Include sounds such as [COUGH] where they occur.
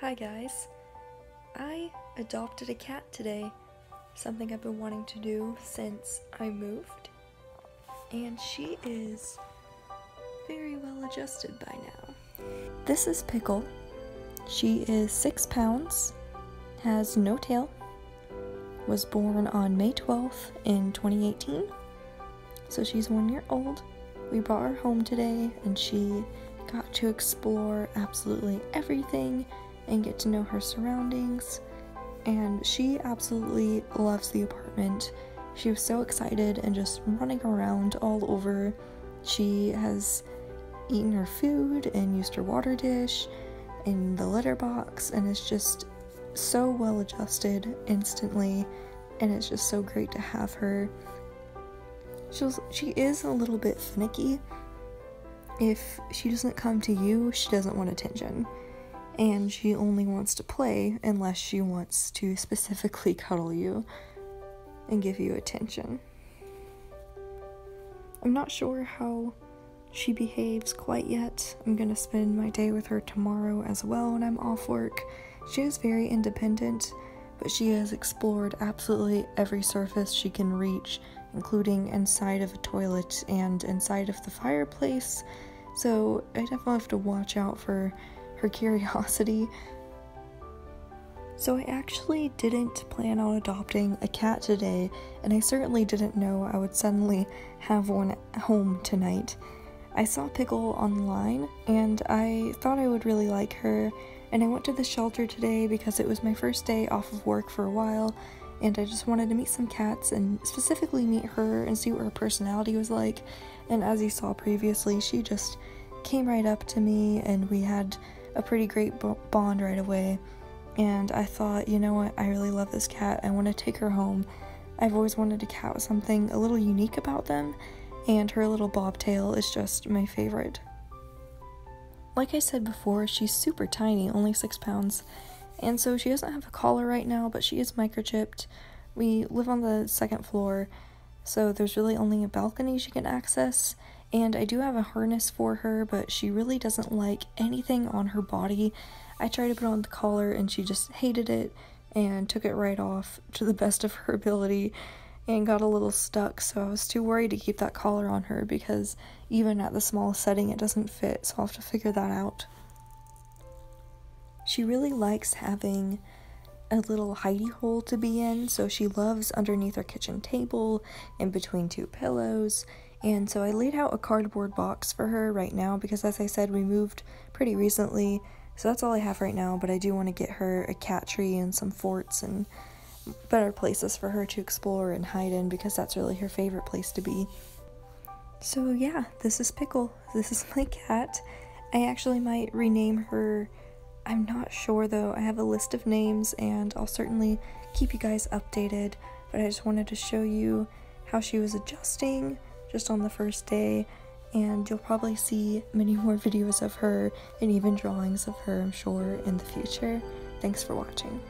Hi guys. I adopted a cat today, something I've been wanting to do since I moved. And she is very well adjusted by now. This is Pickle. She is six pounds, has no tail, was born on May 12th in 2018. So she's one year old. We brought her home today and she got to explore absolutely everything and get to know her surroundings. And she absolutely loves the apartment. She was so excited and just running around all over. She has eaten her food and used her water dish in the litter box and is just so well adjusted instantly and it's just so great to have her. She's, she is a little bit finicky. If she doesn't come to you, she doesn't want attention and she only wants to play unless she wants to specifically [LAUGHS] cuddle you and give you attention. I'm not sure how she behaves quite yet. I'm gonna spend my day with her tomorrow as well when I'm off work. She is very independent, but she has explored absolutely every surface she can reach, including inside of a toilet and inside of the fireplace. So I definitely have to watch out for her curiosity. So I actually didn't plan on adopting a cat today, and I certainly didn't know I would suddenly have one at home tonight. I saw Pickle online, and I thought I would really like her, and I went to the shelter today because it was my first day off of work for a while, and I just wanted to meet some cats and specifically meet her and see what her personality was like. And as you saw previously, she just came right up to me, and we had a pretty great bond right away. And I thought, you know what, I really love this cat. I want to take her home. I've always wanted a cat with something a little unique about them, and her little bobtail is just my favorite. Like I said before, she's super tiny, only six pounds, and so she doesn't have a collar right now, but she is microchipped. We live on the second floor, so there's really only a balcony she can access, and I do have a harness for her, but she really doesn't like anything on her body. I tried to put on the collar and she just hated it and took it right off [LAUGHS] to the best of her ability and got a little stuck, so I was too worried to keep that collar on her because even at the small setting it doesn't fit, so I'll have to figure that out. She really likes having a little hidey hole to be in, so she loves underneath our kitchen table, in between two pillows, and so I laid out a cardboard box for her right now because, as I said, we moved pretty recently. So that's all I have right now, but I do want to get her a cat tree and some forts and better places for her to explore and hide in because that's really her favorite place to be. So, yeah, this is Pickle. [LAUGHS] This is my cat. I actually might rename her. I'm not sure though. I have a list of names and I'll certainly keep you guys updated. But I just wanted to show you how she was adjusting just on the first day and you'll probably see many more videos of her and even drawings of her I'm sure in the future. Thanks for watching.